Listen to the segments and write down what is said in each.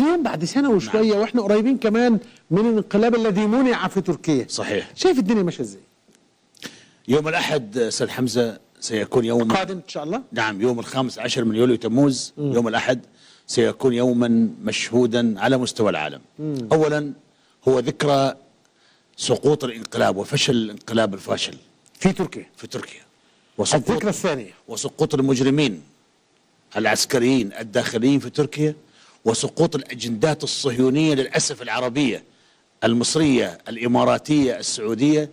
اليوم بعد سنة وشوية نعم. وإحنا قريبين كمان من الانقلاب الذي منع في تركيا. صحيح. شايف الدنيا ماشية إزاي؟ يوم الأحد أستاذ حمزة سيكون يوم قادم إن شاء الله. نعم يوم الخامس عشر من يوليو تموز م. يوم الأحد سيكون يوما مشهودا على مستوى العالم. م. أولا هو ذكرى سقوط الانقلاب وفشل الانقلاب الفاشل. في تركيا. في تركيا. وسقوط الذكرى الثانية. وسقوط المجرمين العسكريين الداخليين في تركيا. وسقوط الأجندات الصهيونية للأسف العربية المصرية الإماراتية السعودية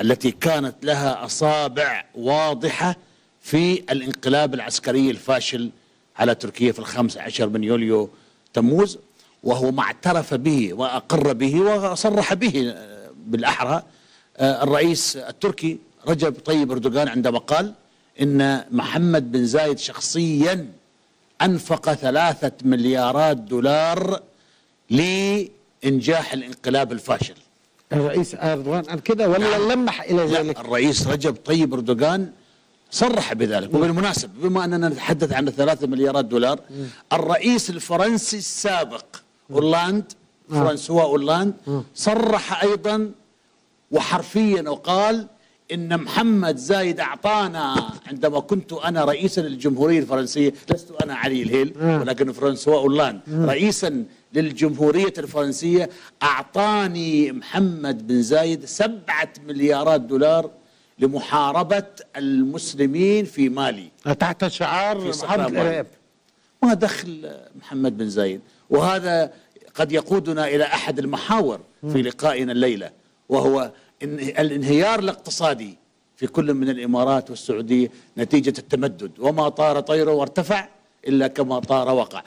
التي كانت لها أصابع واضحة في الانقلاب العسكري الفاشل على تركيا في الخامس عشر من يوليو تموز وهو ما اعترف به وأقر به وصرح به بالأحرى آه، الرئيس التركي رجب طيب أردوغان عندما قال إن محمد بن زايد شخصيا أنفق ثلاثة مليارات دولار لإنجاح الانقلاب الفاشل. الرئيس أردوغان قال كده ولا نعم. لمح إلى ذلك؟ الرئيس رجب طيب أردوغان صرح بذلك وبالمناسبة بما أننا نتحدث عن ثلاثة مليارات دولار الرئيس الفرنسي السابق أولاند نعم. فرانسوا أولاند صرح أيضا وحرفيا وقال إن محمد زايد أعطانا عندما كنت أنا رئيسا للجمهورية الفرنسية لست أنا علي الهيل ولكن فرانسوا أولاند رئيسا للجمهورية الفرنسية أعطاني محمد بن زايد سبعة مليارات دولار لمحاربة المسلمين في مالي. تحت شعار محاربة الإرهاب ما دخل محمد بن زايد. وهذا قد يقودنا إلى أحد المحاور في لقائنا الليلة وهو الانهيار الاقتصادي في كل من الإمارات والسعودية نتيجة التمدد. وما طار طيره وارتفع إلا كما طار وقع.